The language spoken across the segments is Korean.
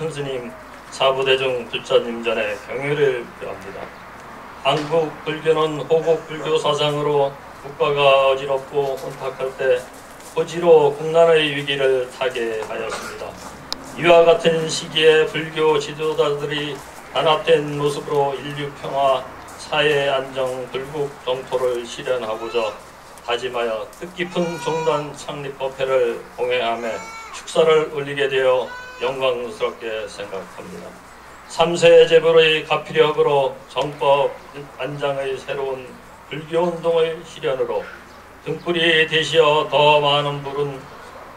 큰 스님 사부대중 불자님 전에 경의를 표합니다. 한국 불교는 호국 불교 사상으로 국가가 어지럽고 혼탁할 때 호지로 국난의 위기를 타게 하였습니다. 이와 같은 시기에 불교 지도자들이 단합된 모습으로 인류 평화, 사회 안정, 불국 정토를 실현하고자 다짐하여 뜻깊은 종단 창립 법회를 공행하며 축사를 올리게 되어 영광스럽게 생각합니다. 3세 제불의 가피력으로 정법 안장의 새로운 불교운동의 실현으로 등불이 되시어 더 많은 불은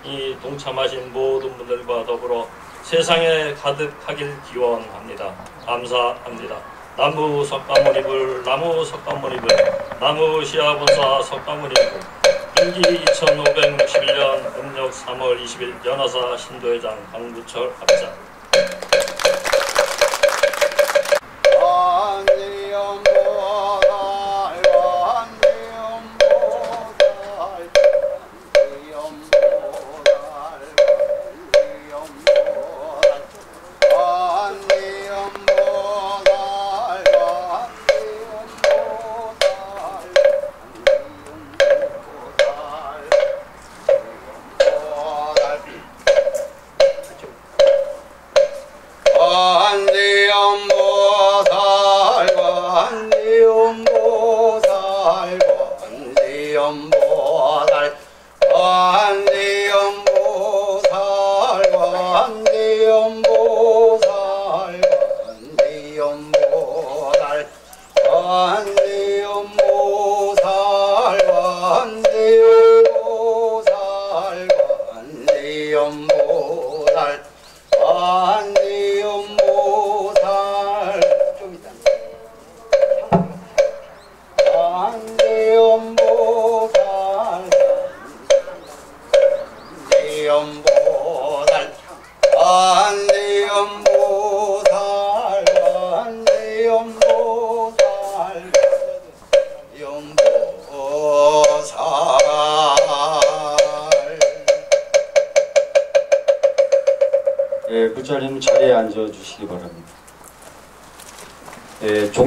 이 동참하신 모든 분들과 더불어 세상에 가득하길 기원합니다. 감사합니다. 나무 석가모니불 나무 석가모니불 나무 시아본사 석가모니불 임기 2561년 음력 3월 20일 연화사 신도회장 강부철 합장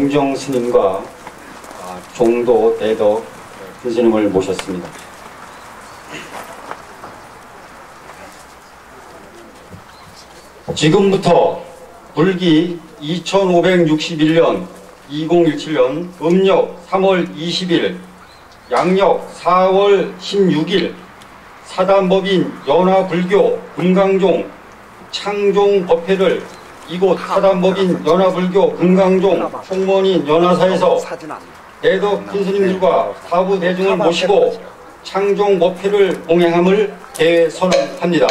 예, 종정 스님과 아, 종도 대덕 큰 스님을 모셨습니다. 지금부터 불기 2561년 2017년 음력 3월 20일 양력 4월 16일 사단법인 연화불교 금강종 창종 법회를 이곳 사단법인 연화불교 금강종 총무원인 연화사에서 대덕 핀스님들과 사부 대중을 모시고 창종 법회를 공행함을 대선언합니다.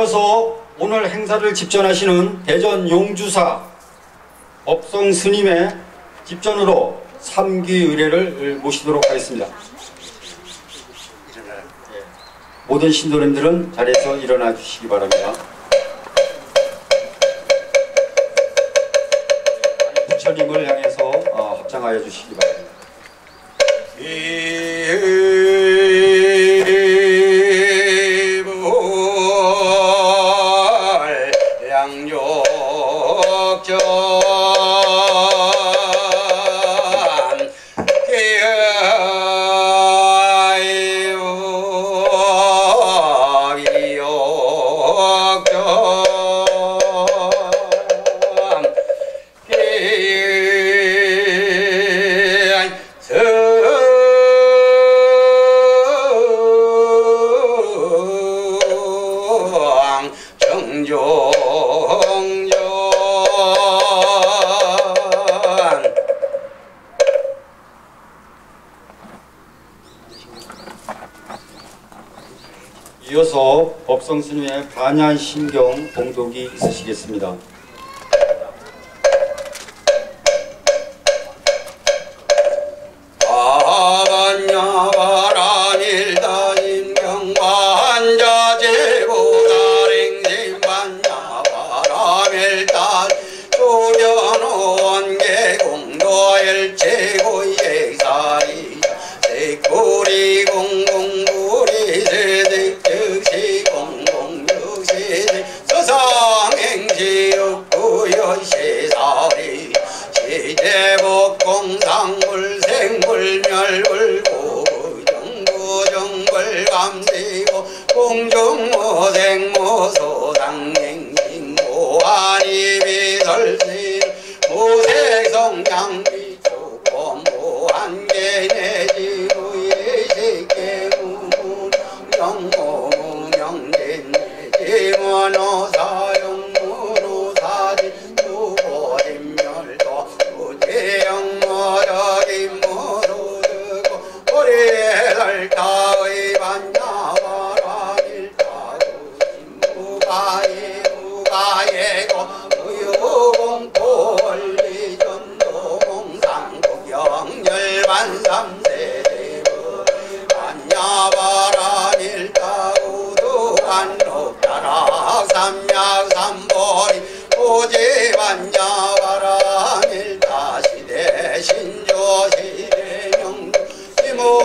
이어서 오늘 행사를 집전하시는 대전 용주사 법성 스님의 집전으로 3기 의례를 모시도록 하겠습니다. 모든 신도님들은 자리에서 일어나 주시기 바랍니다. 부처님을 향해서 어, 합장하여 주시기 바랍니다. 반야신경 봉독이 있으시겠습니다.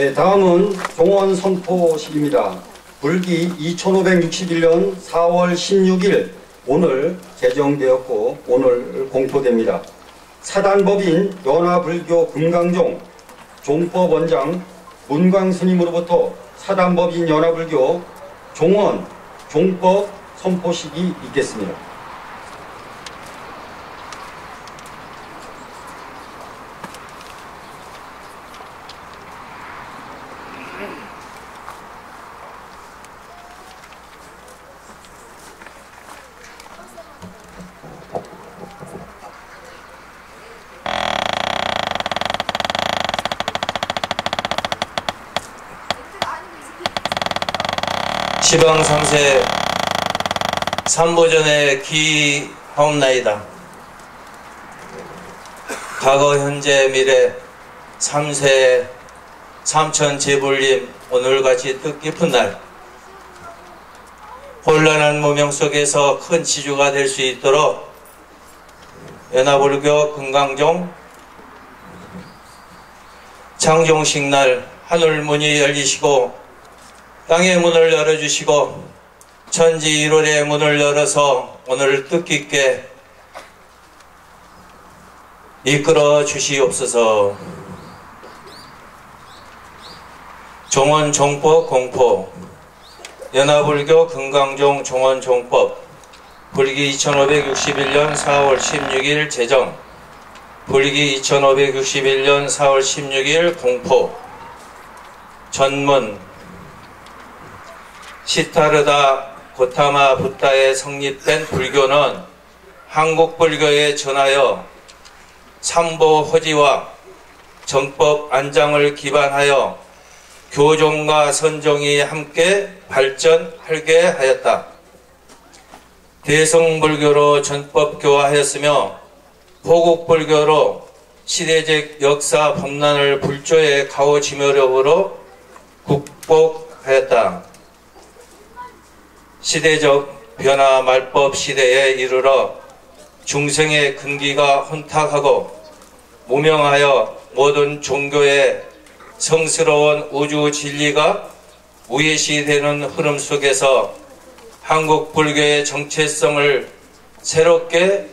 예, 다음은 종원 선포식입니다. 불기 2561년 4월 16일 오늘 제정되었고 오늘 공포됩니다. 사단법인 연화불교 금강종 종법원장 문광 스님으로부터 사단법인 연화불교 종원 종법 선포식이 있겠습니다. 시방 3세 삼보전에 기하옵나이다. 과거, 현재, 미래 3세 삼천 제불님 오늘같이 뜻깊은 날 혼란한 무명 속에서 큰 지주가 될 수 있도록 연합불교 금강종 창종식 날 하늘문이 열리시고 땅의 문을 열어주시고 천지 일월의 문을 열어서 오늘 뜻깊게 이끌어 주시옵소서. 종원 종법 공포 연합불교 금강종 종원 종법 불기 2561년 4월 16일 제정 불기 2561년 4월 16일 공포 전문 시타르다 고타마 부타에 성립된 불교는 한국 불교에 전하여 삼보 호지와 정법 안장을 기반하여 교종과 선종이 함께 발전하게 하였다. 대성불교로 전법교화하였으며 호국불교로 시대적 역사 범란을 불조의 가오지멸력으로 극복하였다. 시대적 변화 말법 시대에 이르러 중생의 근기가 혼탁하고 무명하여 모든 종교의 성스러운 우주 진리가 우예시되는 흐름 속에서 한국 불교의 정체성을 새롭게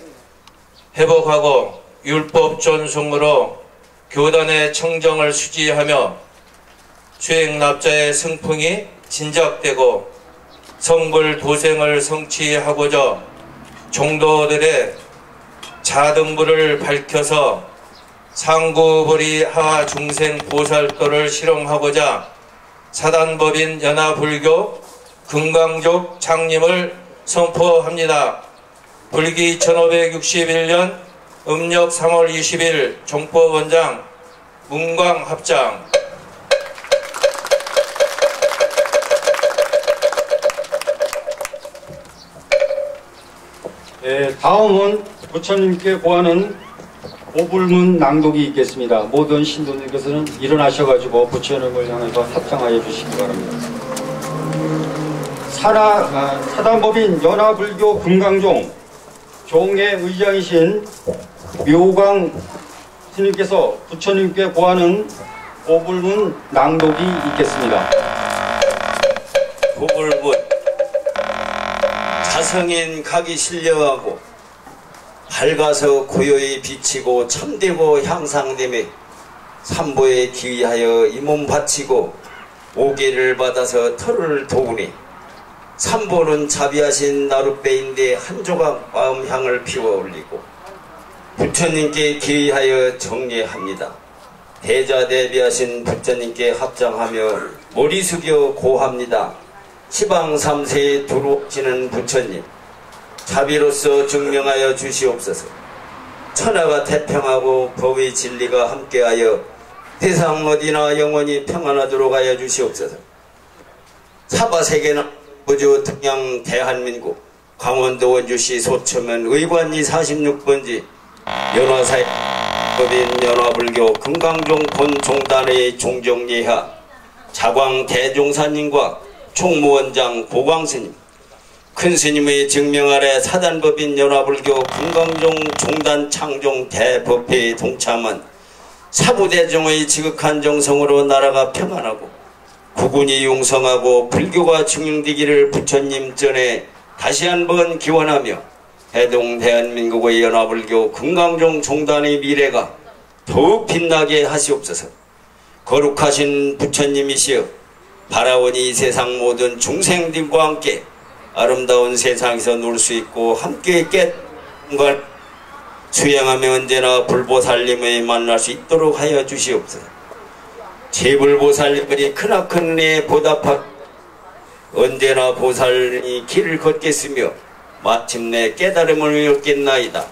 회복하고 율법 존숭으로 교단의 청정을 수지하며 수행납자의 승풍이 진작되고 성불 도생을 성취하고자 종도들의 자등부를 밝혀서 상구불이 하하 중생 보살도를 실험하고자 사단법인 연합불교 금강족 창림을 선포합니다. 불기 1561년 음력 3월 20일 종법원장 문광합장 예, 다음은 부처님께 고하는 오불문 낭독이 있겠습니다. 모든 신도님께서는 일어나셔가지고 부처님을 향해서 합장하여 주시기 바랍니다. 사라, 아, 사단법인 연화불교 금강종 종의 의장이신 묘광 스님께서 부처님께 고하는 오불문 낭독이 있겠습니다. 고불문 자성인 각이 실려하고 밝아서 고요히 비치고 참되고 향상됨에 삼보에 기위하여 이 몸 바치고 오계를 받아서 털을 도우니 삼보는 자비하신 나룻배인데 한 조각 마음 향을 피워 올리고 부처님께 기위하여 정례합니다. 대자 대비하신 부처님께 합장하며 머리 숙여 고합니다. 시방 삼세에 두루오시는 부처님 자비로서 증명하여 주시옵소서. 천하가 태평하고 법의 진리가 함께하여 세상 어디나 영원히 평안하도록 하여 주시옵소서. 사바세계나 우주 특양 대한민국 강원도 원주시 소천면 의관리 46번지 연화사의 법인 연화불교 금강종 본종단의 종정예하 자광 대종사님과 총무원장 고광스님 큰 스님의 증명 아래 사단법인 연화불교 금강종 종단 창종 대법회에 동참한 사부대종의 지극한 정성으로 나라가 평안하고 국군이 용성하고 불교가 증영되기를 부처님 전에 다시 한번 기원하며 해동 대한민국의 연화불교 금강종 종단의 미래가 더욱 빛나게 하시옵소서. 거룩하신 부처님이시여 바라오니 이 세상 모든 중생들과 함께 아름다운 세상에서 놀 수 있고 함께 깨걸 수양하며 언제나 불보살님을 만날 수 있도록 하여 주시옵소서. 제불보살님이 크나큰 은혜에 보답하 언제나 보살이 길을 걷겠으며 마침내 깨달음을 얻겠나이다.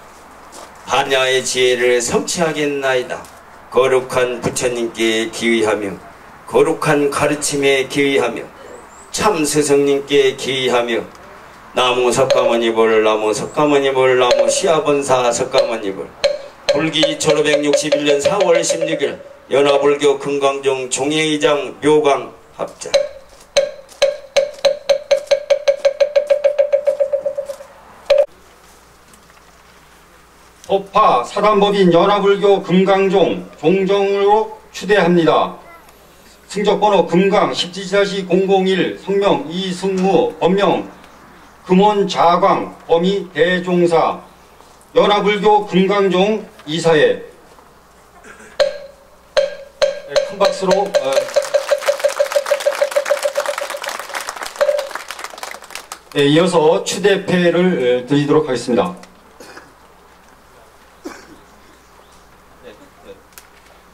반야의 지혜를 성취하겠나이다. 거룩한 부처님께 기의하며 거룩한 가르침에 기의하며 참 스승님께 기의하며 나무 석가모니볼 나무 석가모니볼 나무 시아본사 석가모니볼 불기 1561년 4월 16일 연화불교 금강종 종예의장 묘강 합자 법파 사단법인 연화불교 금강종 종정으로 추대합니다. 승적번호 금강 17-001 성명 이승무 법명 금원 자광 범위 대종사 연화불교 금강종 이사회 네, 큰 박수로 어, 네, 이어서 추대패를 어, 드리도록 하겠습니다.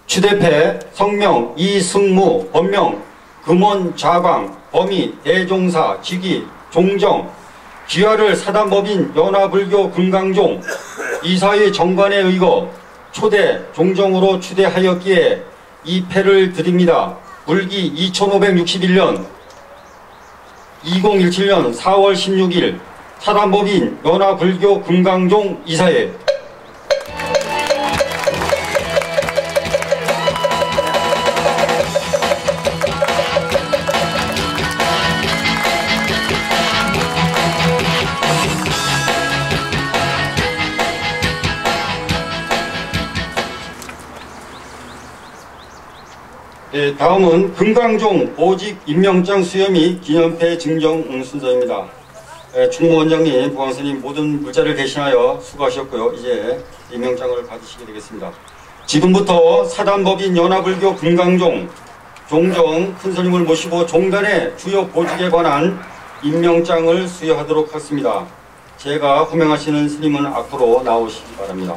추대패 성명 이승무 법명 금원 자광 범위 대종사 직위 종정 귀하를 사단법인 연화불교 금강종 이사회 정관에 의거 초대 종정으로 추대하였기에 이 패를 드립니다. 불기 2561년 2017년 4월 16일 사단법인 연화불교 금강종 이사회 예, 다음은 금강종 보직 임명장 수여미 기념패 증정 순서입니다. 예, 충무원장님, 보안스님 모든 물자를 대신하여 수고하셨고요. 이제 임명장을 받으시게 되겠습니다. 지금부터 사단법인 연화불교 금강종 종정 큰스님을 모시고 종단의 주요 보직에 관한 임명장을 수여하도록 하겠습니다. 제가 호명하시는 스님은 앞으로 나오시기 바랍니다.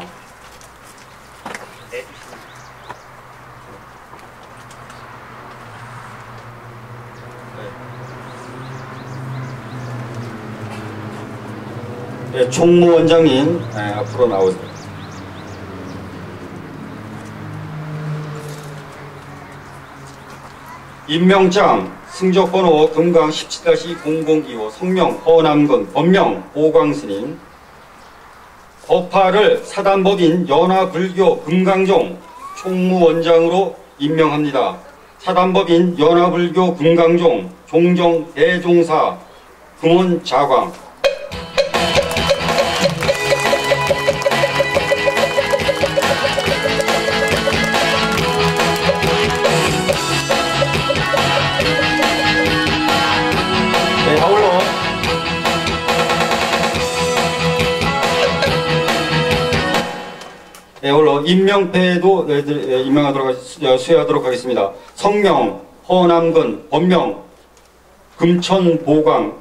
네, 총무원장님 네, 앞으로 나오세요. 임명장 승적번호 금강 17-0025 성명 허남근 법명 오광스님 법화를 사단법인 연화불교 금강종 총무원장으로 임명합니다. 사단법인 연화불교 금강종 종정 대종사 금원 자광 네, 아울러 임명패도 네, 네, 네, 임명하도록 하- 어, 수여하도록 하겠습니다. 성명 허남근 법명 금천보광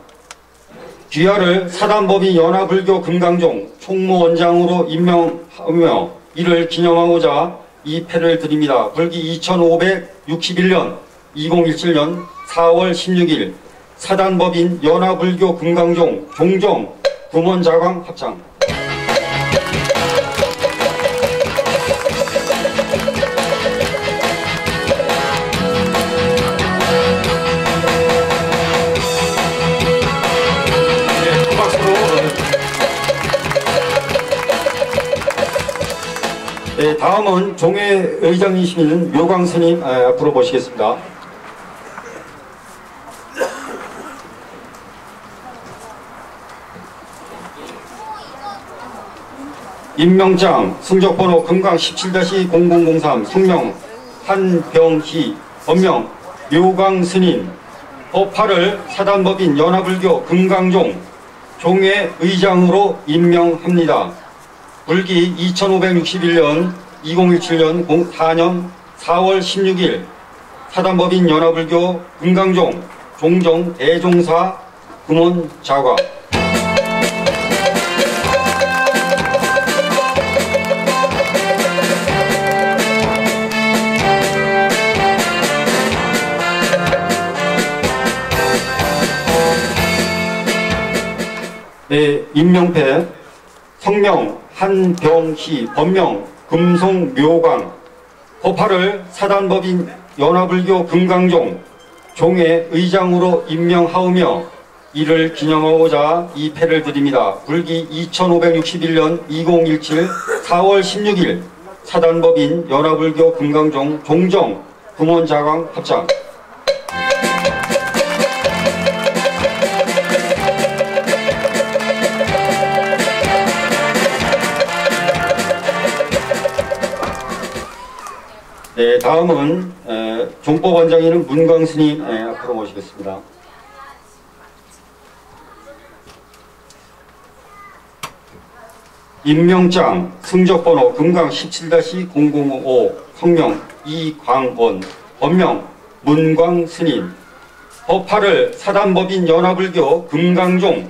귀하를 사단법인 연화불교 금강종 총무원장으로 임명하며 이를 기념하고자 이 패를 드립니다. 불기 2561년 2017년 4월 16일 사단법인 연화불교 금강종 종정 금원자광 합창 다음은 종회 의장이시는 묘광 스님 아, 앞으로 모시겠습니다. 임명장 승적번호 금강 17-0003 성명 한병희 법명 묘광 스님 법화를 사단법인 연화불교 금강종 종회 의장으로 임명합니다. 불기 2561년 2017년 4년 4월 16일 사단법인 연화불교 금강종 종정 대종사 금원 자과. 네, 임명패 성명 한병희 법명 금송묘광 법화를 사단법인 연화불교 금강종 종회 의장으로 임명하오며 이를 기념하고자 이 패를 드립니다. 불기 2561년 2017 4월 16일 사단법인 연화불교 금강종 종정 금원자광 합장 네, 다음은 에, 종법원장이는 문광 스님 에, 앞으로 모시겠습니다. 임명장 승적번호 금강 17-0005 성명 이광원 법명 문광 스님 법화를 사단법인 연화불교 금강종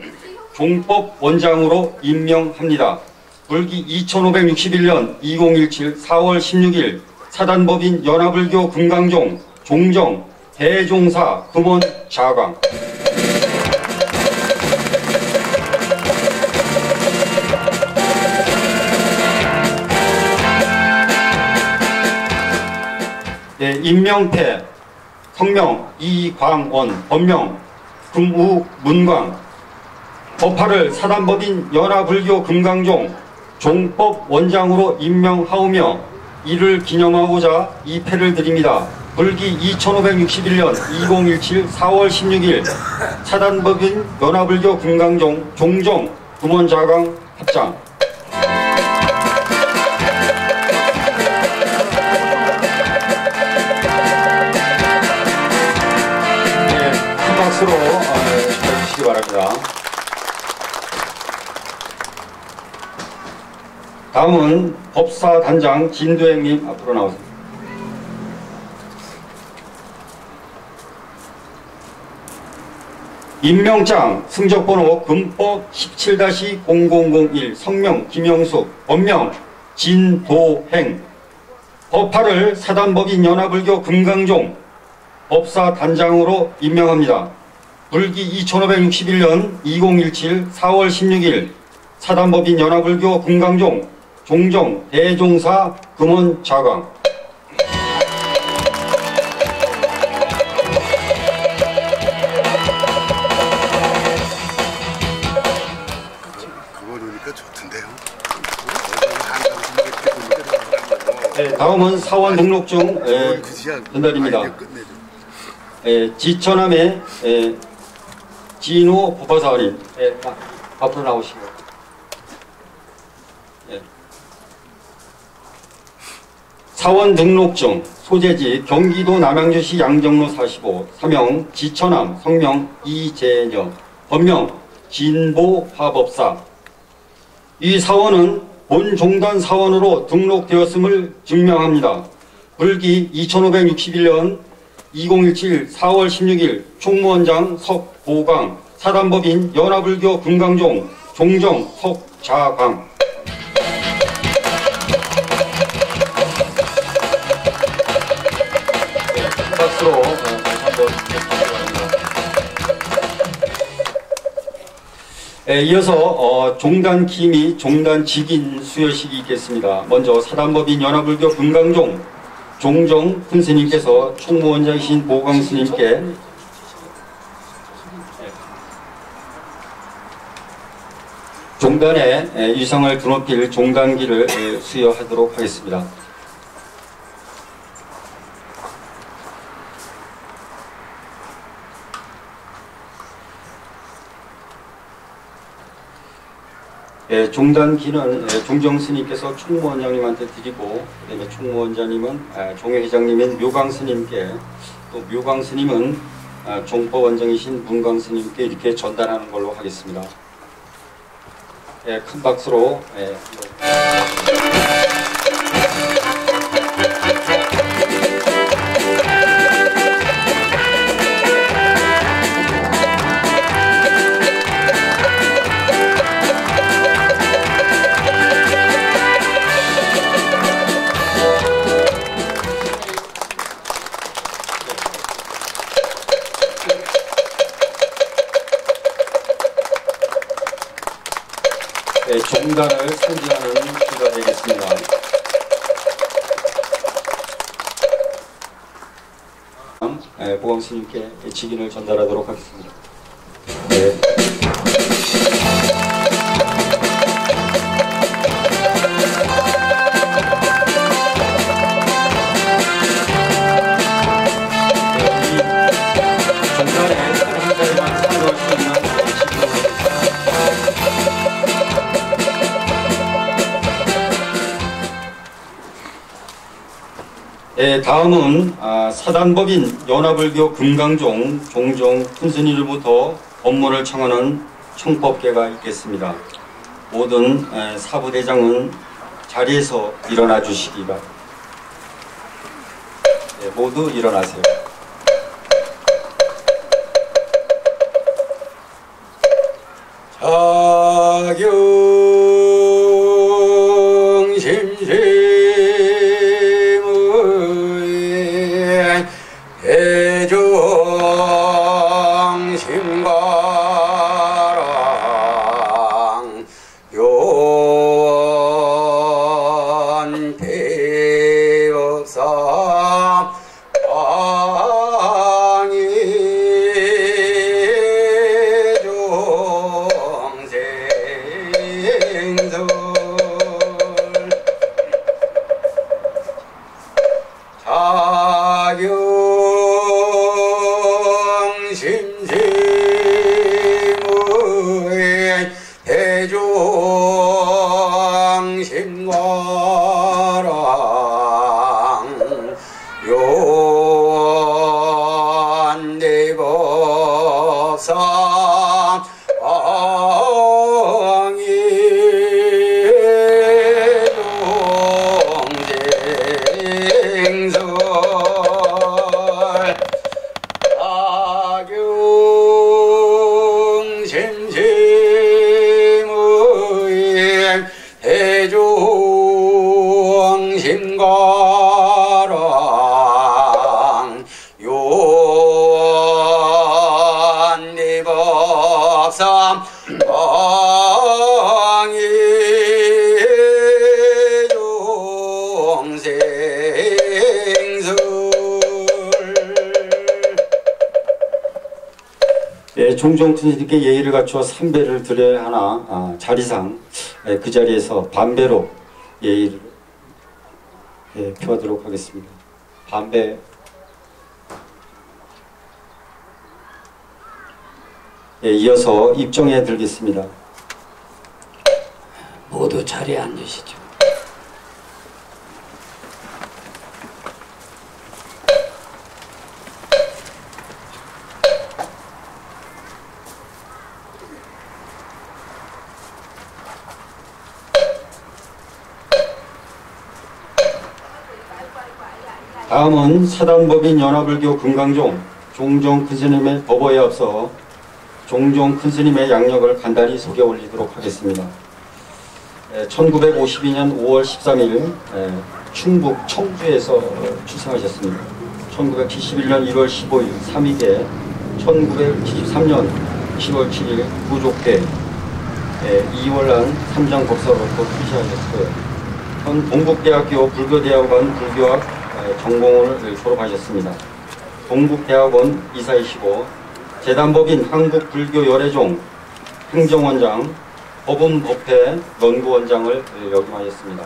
종법원장으로 임명합니다. 불기 2561년 2017 4월 16일 사단법인 연화불교 금강종 종정 대종사 금원 자광 네, 임명태 성명 이광원 법명 금우문광. 법화를 사단법인 연화불교 금강종 종법원장으로 임명하오며 이를 기념하고자 이 패를 드립니다. 불기 2561년 2017 4월 16일 사단법인 연화불교 금강종 종정 금원자강 합장 네, 큰 박수로 어, 축하해 주시기 바랍니다. 다음은 법사단장 진도행님 앞으로 나오세요. 임명장 승적번호 금법 17-0001 성명 김영숙 법명 진도행 법화를 사단법인 연화불교 금강종 법사단장으로 임명합니다. 불기 2561년 2017 4월 16일 사단법인 연화불교 금강종 종종 대종사 금원 자광 네, 다음은 사원 등록 중 전달입니다. 예, 예, 지천함의 예, 진호 부바사리. 예, 앞으로 나오시고. 사원 등록증 소재지 경기도 남양주시 양정로 45 사명 지천함 성명 이재녀 본명 진보화법사 이 사원은 본 종단 사원으로 등록되었음을 증명합니다. 불기 2561년 2017 4월 16일 총무원장 석보강 사단법인 연합불교 금강종 종정 석자강 예, 이어서 어, 종단 기미, 종단 직인 수여식이 있겠습니다. 먼저 사단법인 연합불교 금강종 종정 큰 스님께서 총무원장이신 보강 스님께 종단의 예, 위상을 드높일 종단기를 예, 수여하도록 하겠습니다. 예, 종단기는 예, 종정 스님께서 총무원장님한테 드리고 그다음에 총무원장님은 아, 종회 회장님인 묘강 스님께 또 묘강 스님은 아, 종법원장이신 문강 스님께 이렇게 전달하는 걸로 하겠습니다. 예, 큰 박수로 예, 예, 스님께 직인을 전달하도록 하겠습니다. 네. 예, 다음은 아, 사단법인 연합불교 금강종 종종 큰스님으로부터 법문을 청하는 청법계가 있겠습니다. 모든 에, 사부대장은 자리에서 일어나 주시기 바랍니다. 예, 모두 일어나세요. 자경 큰스님께 예의를 갖추어 삼배를 드려야 하나 아, 자리상 예, 그 자리에서 반배로 예의를 예, 표하도록 하겠습니다. 담배 예, 이어서 입정해 들겠습니다. 모두 자리에 앉으시죠. 다음은 사단법인 연합을교 금강종 종종 큰스님의 법어에 앞서 종종 큰스님의 양력을 간단히 소개 올리도록 하겠습니다. 1952년 5월 13일 충북 청주에서 출생하셨습니다. 1971년 1월 15일 3위계 1973년 10월 7일 부족대 이월란 삼장 법사로부터 퇴시하셨고요. 현 동국대학교 불교대학원 불교학 전공을 졸업하셨습니다. 동국대학원 이사이시고 재단법인 한국불교열애종 행정원장, 법운법회 연구원장을 역임하셨습니다.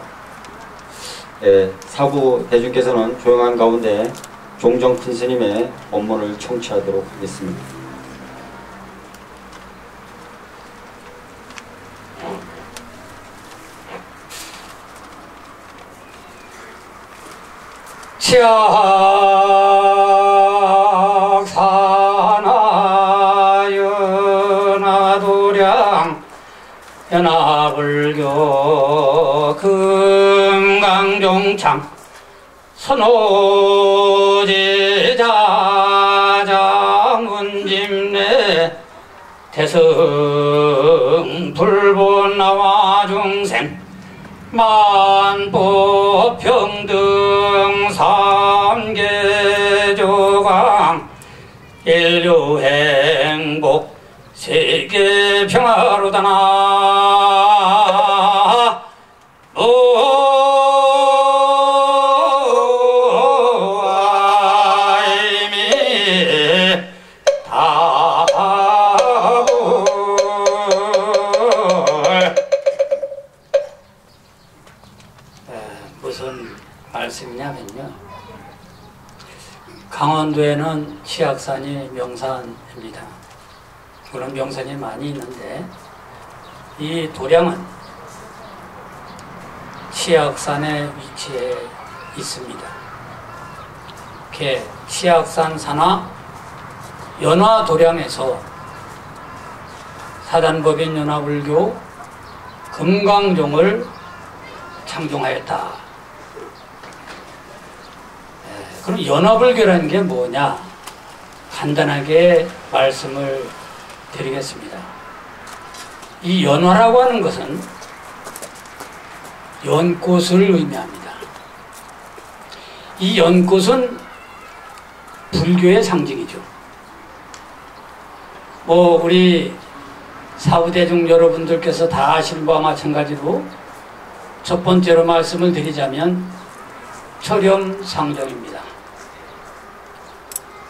예, 사부 대중께서는 조용한 가운데 종정 큰 스님의 법문을 청취하도록 하겠습니다. 치악사나 연화도량 연합불교 금강종창 선호제자장문짐내 대승 불본 나와 중생 만법 평등 치악산이 명산입니다. 그런 명산이 많이 있는데 이 도량은 치악산에 위치해 있습니다. 이렇게 치악산 산하 연화 도량에서 사단법인 연화불교 금강종을 창종하였다. 에, 그럼 연합을교라는 게 뭐냐? 간단하게 말씀을 드리겠습니다. 이 연화라고 하는 것은 연꽃을 의미합니다. 이 연꽃은 불교의 상징이죠. 뭐 우리 사후대중 여러분들께서 다 아시는 바와 마찬가지로 첫 번째로 말씀을 드리자면 철염상정입니다.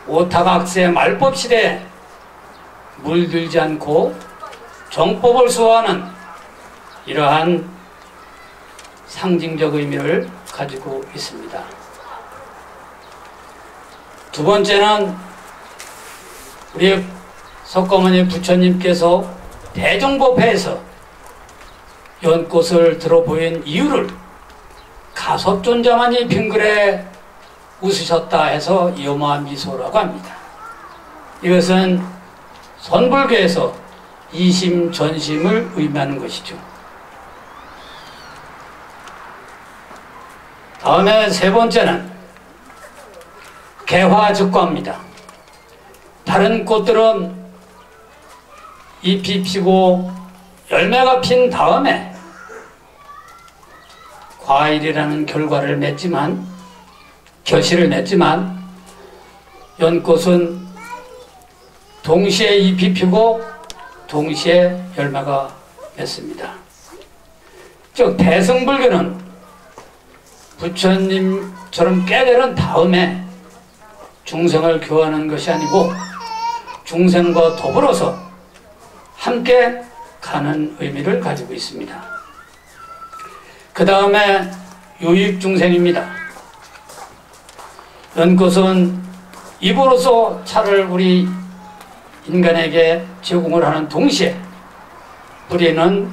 오타각세 말법 시대에 물들지 않고 정법을 수호하는 이러한 상징적 의미를 가지고 있습니다. 두 번째는 우리 석가모니 부처님께서 대종법회에서 연꽃을 들어 보인 이유를 가섭존자만이 빙글에 웃으셨다 해서 여마 미소라고 합니다. 이것은 선불교에서 이심 전심을 의미하는 것이죠. 다음에 세 번째는 개화즉과입니다. 다른 꽃들은 잎이 피고 열매가 핀 다음에 과일이라는 결과를 맺지만 결실을 맺지만 연꽃은 동시에 잎이 피고 동시에 열매가 맺습니다. 즉 대승불교는 부처님처럼 깨달은 다음에 중생을 교화하는 것이 아니고 중생과 더불어서 함께 가는 의미를 가지고 있습니다. 그 다음에 유익중생입니다. 연꽃은 입으로서 차를 우리 인간에게 제공을 하는 동시에 뿌리는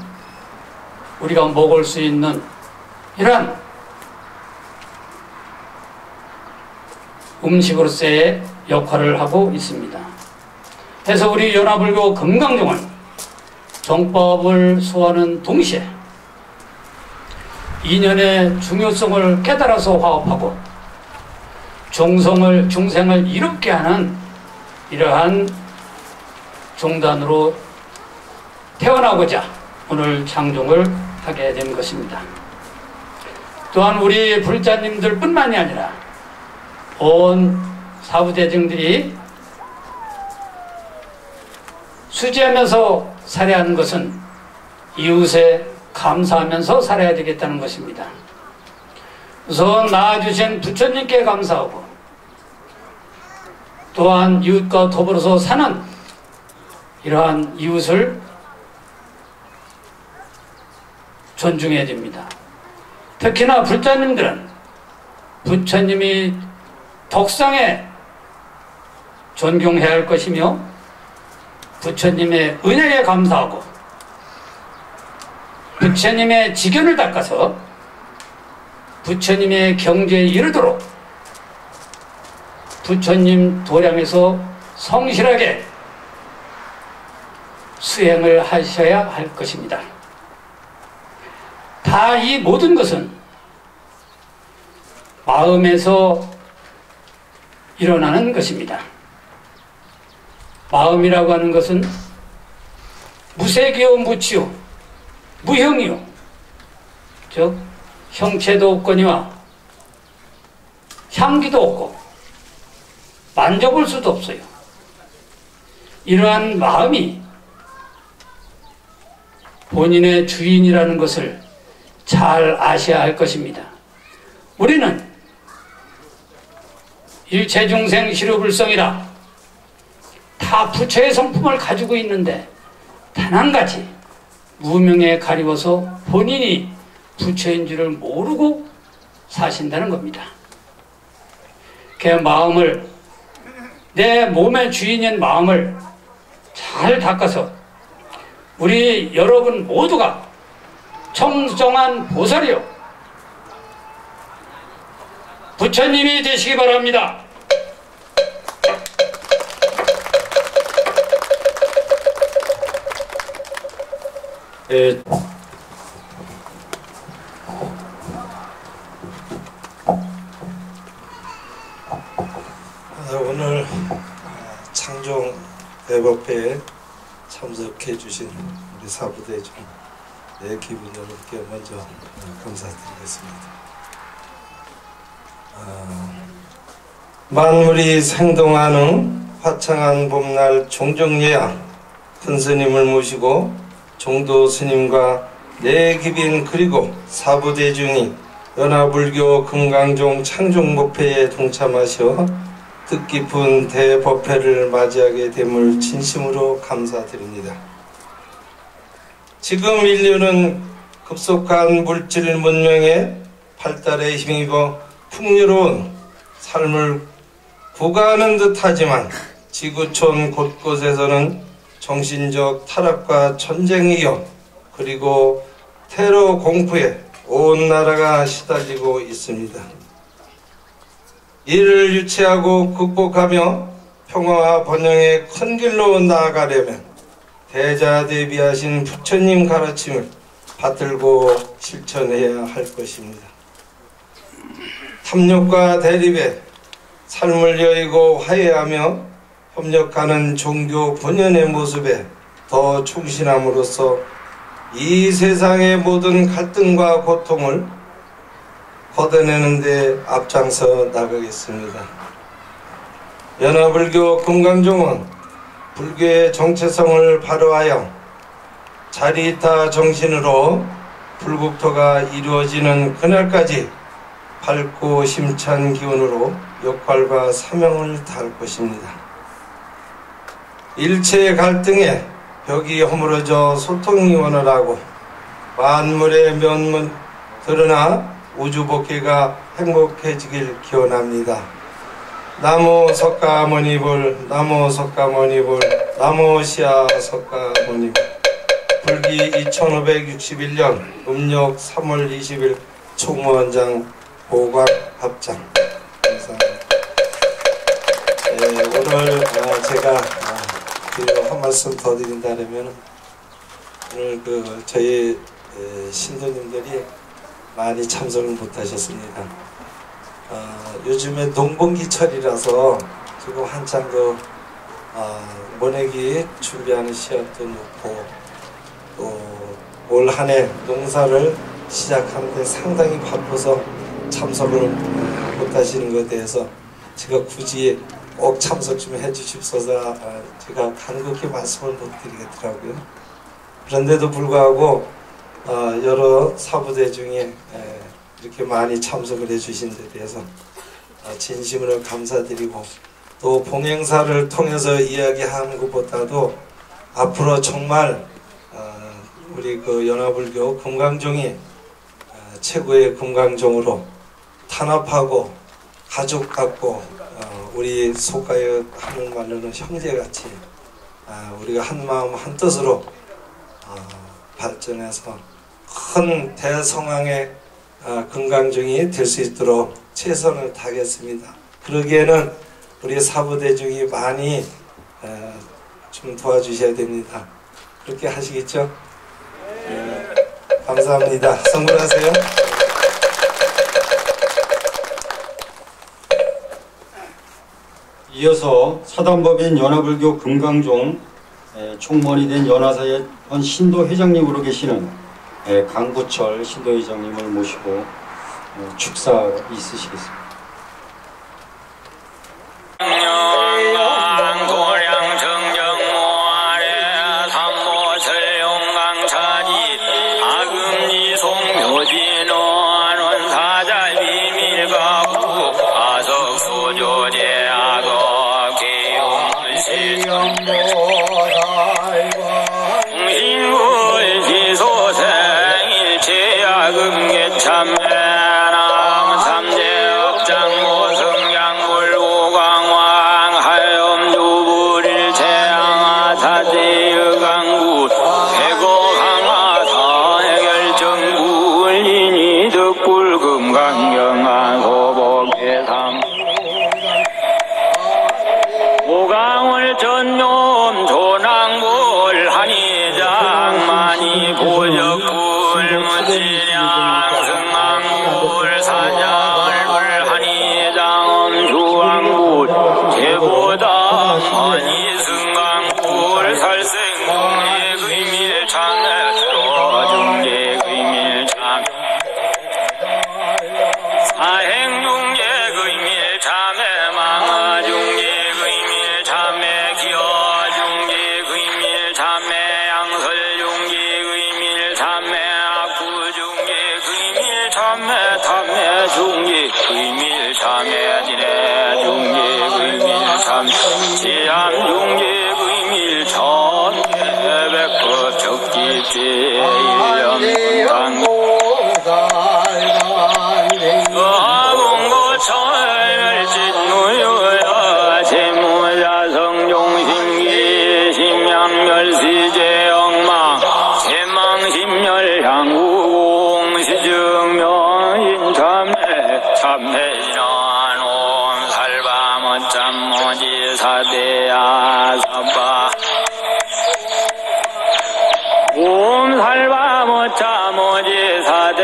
우리가 먹을 수 있는 이러한 음식으로서의 역할을 하고 있습니다. 그래서 우리 연합불교 금강종은 정법을 소화하는 동시에 인연의 중요성을 깨달아서 화합하고 중성을 중생을 이롭게 하는 이러한 종단으로 태어나고자 오늘 창종을 하게 된 것입니다. 또한 우리 불자님들 뿐만이 아니라 온 사부대중들이 수지하면서 살아야 하는 것은 이웃에 감사하면서 살아야 되겠다는 것입니다. 우선 낳아주신 부처님께 감사하고 또한 이웃과 더불어서 사는 이러한 이웃을 존중해야 됩니다. 특히나 불자님들은 부처님이 덕상에 존경해야 할 것이며 부처님의 은혜에 감사하고 부처님의 지견을 닦아서 부처님의 경지에 이르도록 부처님 도량에서 성실하게 수행을 하셔야 할 것입니다. 다 이 모든 것은 마음에서 일어나는 것입니다. 마음이라고 하는 것은 무색이요 무치요 무형이요 즉 형체도 없거니와 향기도 없고 만져볼 수도 없어요. 이러한 마음이 본인의 주인이라는 것을 잘 아셔야 할 것입니다. 우리는 일체중생 시루불성이라 다 부처의 성품을 가지고 있는데 단 한 가지 무명에 가리워서 본인이 부처인 줄을 모르고 사신다는 겁니다. 그 마음을 내 몸의 주인인 마음을 잘 닦아서 우리 여러분 모두가 청정한 보살이요 부처님이 되시기 바랍니다. 예, 대법회에 참석해 주신 우리 사부대중 내 기분 여러분께 먼저 어, 감사드리겠습니다. 아, 만물이 생동하는 화창한 봄날 종정예양 큰 스님을 모시고 종도 스님과 내기빈 그리고 사부대중이 연화불교 금강종 창종법회에 동참하셔 뜻깊은 대법회를 맞이하게 됨을 진심으로 감사드립니다. 지금 인류는 급속한 물질 문명의 발달에 힘입어 풍요로운 삶을 구가하는 듯하지만 지구촌 곳곳에서는 정신적 타락과 전쟁이요 그리고 테러 공포에 온 나라가 시달리고 있습니다. 이를 유치하고 극복하며 평화와 번영의 큰 길로 나아가려면 대자 대비하신 부처님 가르침을 받들고 실천해야 할 것입니다. 탐욕과 대립에 삶을 여의고 화해하며 협력하는 종교 본연의 모습에 더 충실함으로써 이 세상의 모든 갈등과 고통을 걷어내는 데 앞장서 나가겠습니다. 연화불교 금강종은 불교의 정체성을 발휘하여 자리타 정신으로 불국토가 이루어지는 그날까지 밝고 심찬 기운으로 역할과 사명을 다할 것입니다. 일체의 갈등에 벽이 허물어져 소통이 원활하고 만물의 면문 드러나 우주 복귀가 행복해지길 기원합니다. 나무 석가모니불 나무 석가모니불 나무 시아 석가모니불 불기 2561년 음력 3월 20일 총무원장 보관 합장 감사합니다. 예, 오늘 아, 제가 아, 그한 말씀 더 드린다면 오늘 그 저희 에, 신도님들이 많이 참석을 못하셨습니다. 아, 요즘에 농번기철이라서 지금 한창 그 아, 모내기 준비하는 시합도 놓고 또올 한 해 농사를 시작하는데 상당히 바빠서 참석을 어, 못하시는 것에 대해서 제가 굳이 꼭 참석 좀 해주십소서 아, 제가 간곡히 말씀을 못 드리겠더라고요. 그런데도 불구하고 어, 여러 사부대 중에 에, 이렇게 많이 참석을 해주신 데 대해서 어, 진심으로 감사드리고 또 봉행사를 통해서 이야기하는 것보다도 앞으로 정말 어, 우리 그 연합불교 금강종이 어, 최고의 금강종으로 탄압하고 가족 같고 어, 우리 속가에 하는 말로는 형제같이 아, 우리가 한 마음 한 뜻으로 어, 발전해서 큰 대성황의 어, 금강중이 될 수 있도록 최선을 다하겠습니다. 그러기에는 우리 사부대중이 많이 어, 좀 도와주셔야 됩니다. 그렇게 하시겠죠? 네, 감사합니다. 선물하세요. 이어서 사단법인 연합불교 금강종 에, 총무원이 된 연화사의 현 신도 회장님으로 계시는 에, 강부철 신도 회장님을 모시고 어, 축사 있으시겠습니다. 많이 살